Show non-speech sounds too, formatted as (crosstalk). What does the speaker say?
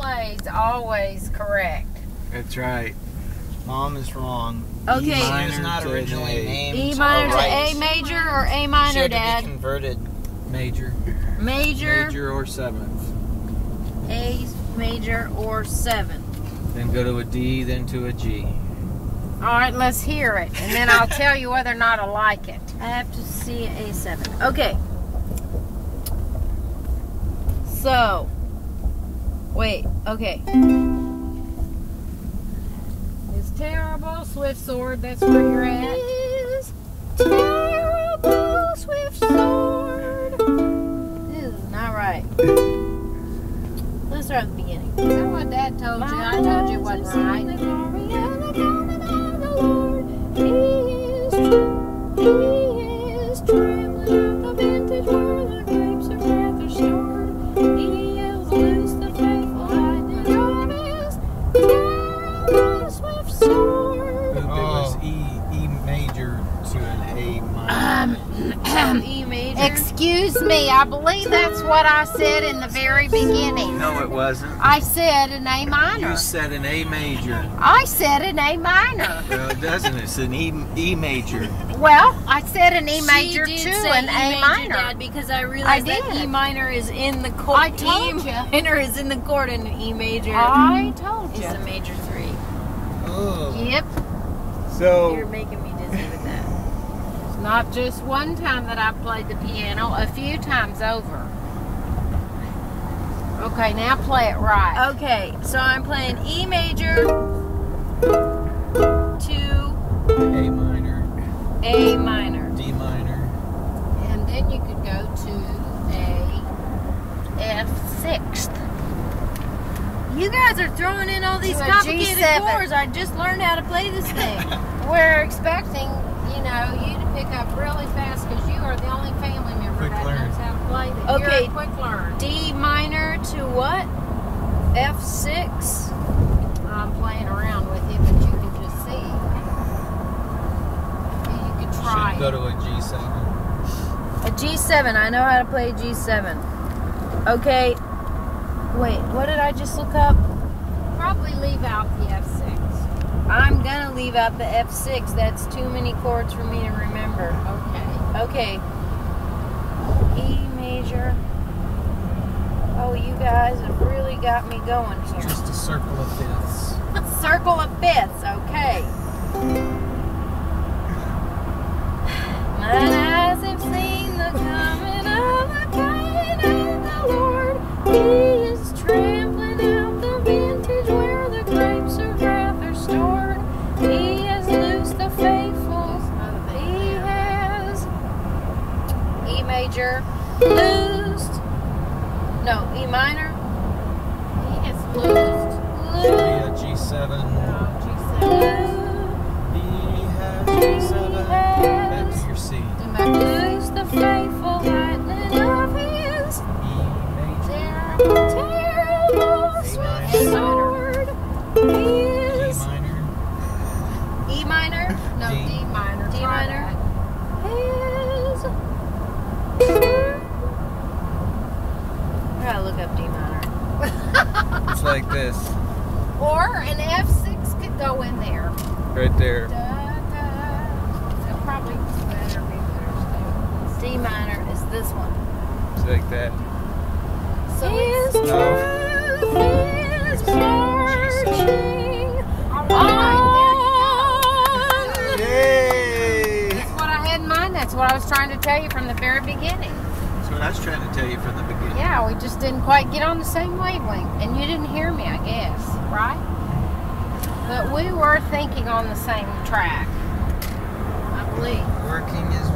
plays always correct. That's right. Mom is wrong. Okay. E minor was not to originally A. named. E minor to Alright. A major or A She minor, had to Dad? be converted. Major. Major, Major or seventh. A major, or seven. Then go to a D, then to a G. All right, let's hear it, and then I'll tell you whether or not I like it. (laughs) I have to see a seven. Okay. So, wait. Okay. It's terrible, Swift Sword. That's where you're at. Is terrible swift sword. This is not right. Let's start at the beginning. Is that what Dad told you? I told you wasn't right. Um, (clears throat) E excuse me. I believe that's what I said in the very beginning. no, it wasn't. I said an A minor. You said an A major. I said an A minor. Well, it doesn't. It's an E, e major. Well, I said an E She major did to an E A major, minor. Dad, because I realized that. E minor is in the chord. I told E ya. minor is in the chord, and E major I told is you. a major three. Oh. Yep. So, You're making me dizzy with that. It's not just one time that I played the piano, a few times over. Okay, now play it right. Okay, so I'm playing E major to A minor, A minor. D minor. And then you could go to a F sixth. You guys are throwing in all these complicated G7. chords. I just learned how to play this (laughs) thing. We're expecting, you know, you to pick up really fast because you are the only family member Quick that learn. knows how to play that. Okay. You're a quick learn. D minor to what? F6. I'm playing around with you, but you can just see. You could try. Should go to a G7. A G7. I know how to play a G7. Okay. Wait, what did I just look up? Probably leave out the F6. I'm gonna leave out the F6. That's too many chords for me to remember. Okay. Okay. E major. Oh, you guys have really got me going here. Just a circle of fifths. (laughs) Circle of fifths, okay. E major loosed. No, E minor. He has loosed. Loosed. a G7. Oh, G7. B has G7. Back to your C. Back to Loose the faithful lightning of his E major. terrible swift minor. sword. Is minor. E minor. No, D. D minor. D minor. Is. I gotta look up D minor. It's like this. Or an F6 could go in there. Right there. Da, da. Probably better be better D minor is this one. It's like that. So it's No. That's what I was trying to tell you from the very beginning. That's what I was trying to tell you from the beginning. Yeah, we just didn't quite get on the same wavelength, and you didn't hear me, I guess, right? But we were thinking on the same track. I believe. Working is